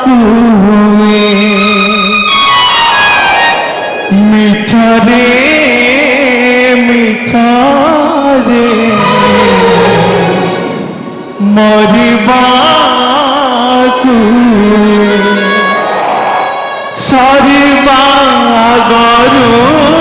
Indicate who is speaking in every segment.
Speaker 1: कुएं रे मीठा रे मरबा सारी बागरों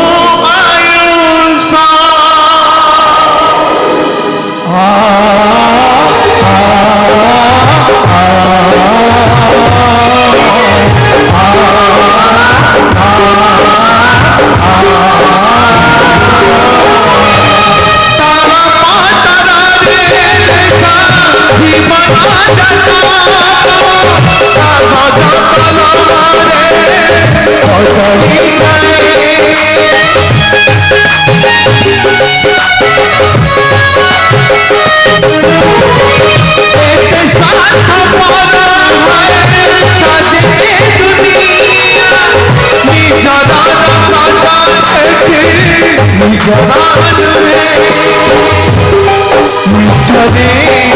Speaker 1: जवान में मिठरे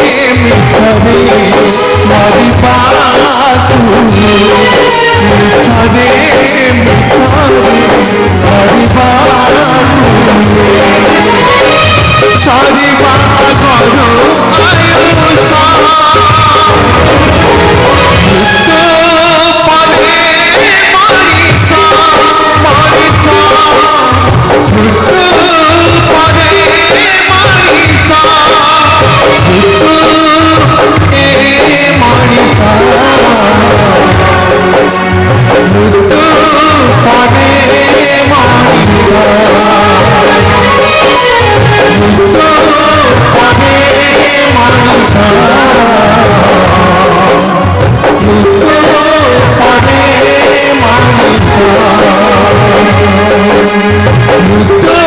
Speaker 1: मिठरे मारी Muda